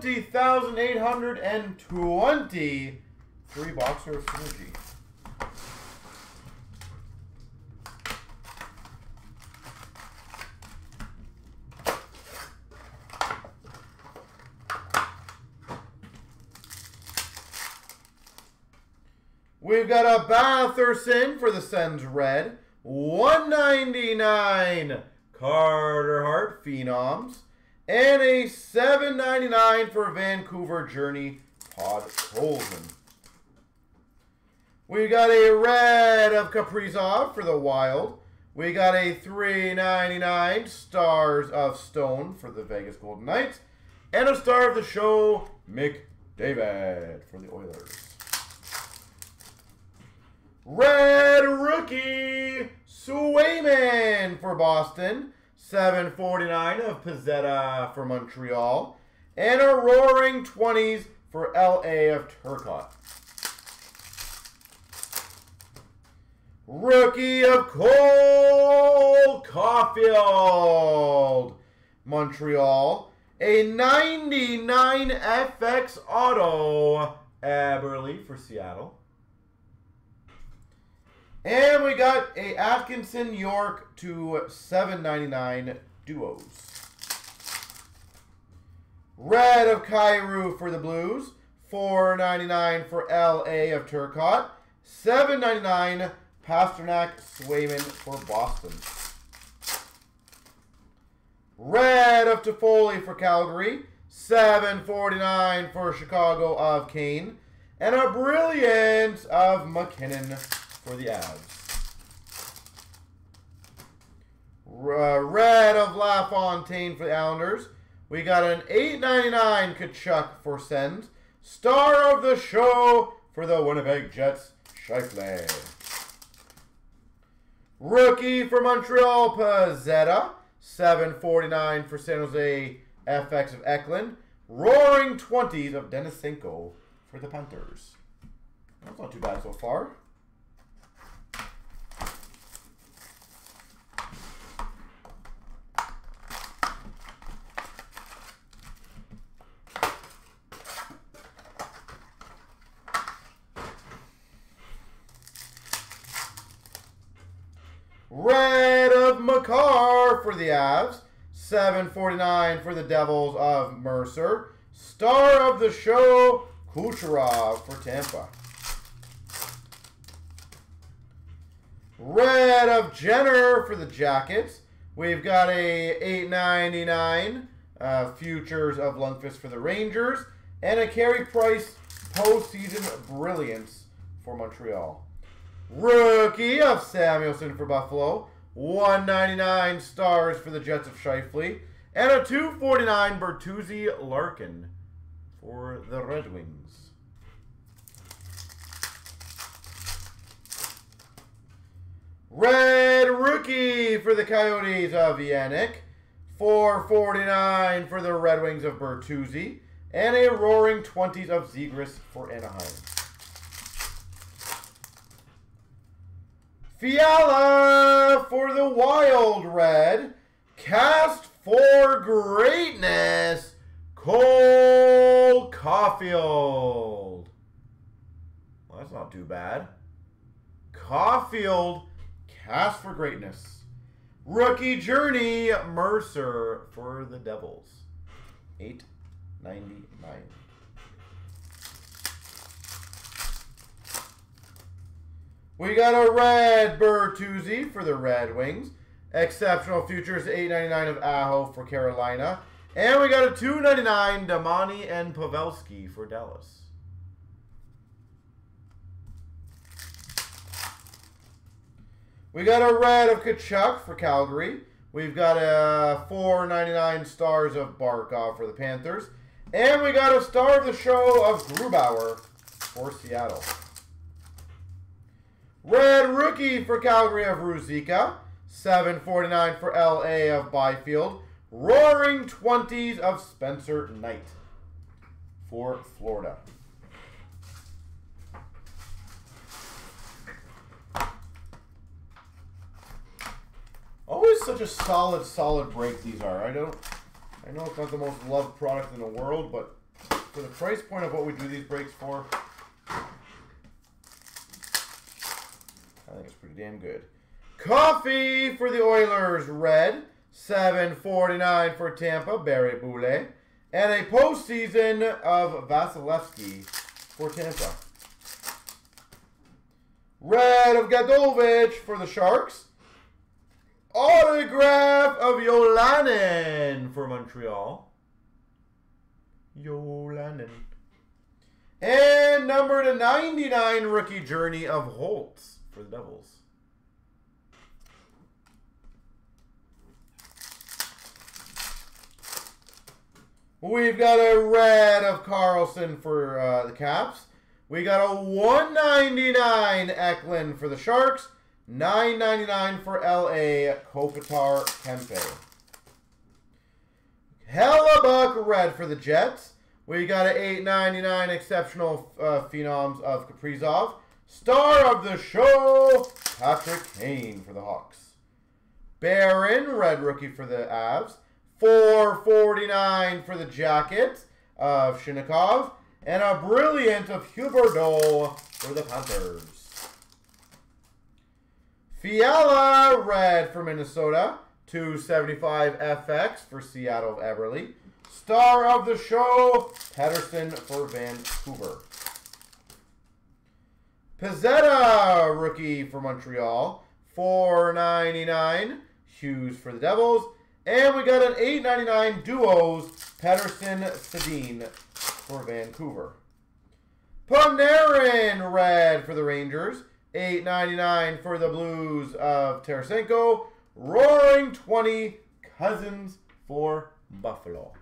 20,820. Three boxer synergy. We've got a Batherson for the Sens red. 199 Carter Hart Phenoms. And a 799 for Vancouver Journey Todd Colton. We got a red of Kaprizov for the Wild. We got a 399 Stars of Stone for the Vegas Golden Knights. And a star of the show, Mick David for the Oilers. Red rookie, Swayman for Boston. 749 of Pezzetta for Montreal. And a roaring 20s for LA of Turcotte. Rookie of Cole Caufield, Montreal. A 99 FX Auto, Eberle for Seattle. And we got a Atkinson York to 7.99 duos. Red of Kyrou for the Blues. 4.99 for LA of Turcotte. 7.99 Pastrnak Swayman for Boston. Red of Toffoli for Calgary. 7.49 for Chicago of Kane. And a brilliant of MacKinnon for the Avs. Uh, red of LaFontaine for the Islanders. We got an 8.99 Tkachuk for Sens. Star of the show for the Winnipeg Jets, Scheifele. Rookie for Montreal, Pezzetta. 7.49 for San Jose, FX of Eklund. Roaring 20s of Denisenko for the Panthers. That's not too bad so far. Red of Makar for the Avs. 749 for the Devils of Mercer. Star of the show, Kucherov for Tampa. Red of Jenner for the Jackets. We've got a 899 uh, Futures of Lundkvist for the Rangers. And a Carey Price postseason brilliance for Montreal. Rookie of Samuelsson for Buffalo. 199 stars for the Jets of Scheifele. And a 249 Bertuzzi Larkin for the Red Wings. Red rookie for the Coyotes of Yannick. 449 for the Red Wings of Bertuzzi. And a roaring 20s of Zegras for Anaheim. Fiala for the Wild Red. Cast for greatness. Cole Caufield. Well, that's not too bad. Caufield, cast for greatness. Rookie Journey, Mercer for the Devils. 899. We got a red Bertuzzi for the Red Wings. Exceptional Futures 899 of Aho for Carolina. And we got a 299 Damani and Pavelski for Dallas. We got a red of Tkachuk for Calgary. We've got a 499 stars of Barkov for the Panthers. And we got a star of the show of Grubauer for Seattle. Red rookie for Calgary of Ruzicka. 749 for LA of Byfield. Roaring 20s of Spencer Knight for Florida. Always such a solid, solid break these are. I don't I know it's not the most loved product in the world, but for the price point of what we do these breaks for, I think it's pretty damn good. Coffee for the Oilers, red. 749 for Tampa, Barry Boulet. And a postseason of Vasilevskiy for Tampa. Red of Gadovich for the Sharks. Autograph of Ylonen for Montreal. Ylonen. And number to 99 rookie journey of Holtz for the Devils. We've got a red of Carlson for uh, the Caps. We got a 199 Eklund for the Sharks. 999 for LA Kopitar Kempe. Hellebuyck red for the Jets. We got an 899 exceptional uh, phenoms of Kaprizov. Star of the show, Patrick Kane for the Hawks. Barron, red rookie for the Avs. 449 for the Jackets of Chinakhov. And a brilliant of Huberdeau for the Panthers. Fiala, red for Minnesota. 275 FX for Seattle Eberle. Star of the show, Pettersson for Vancouver. Pezzetta, rookie for Montreal. 499 Hughes for the Devils. And we got an 899 duos, Pettersson Sedin for Vancouver. Panarin red for the Rangers. 899 for the Blues of Tarasenko. Roaring 20 Cozens for Buffalo.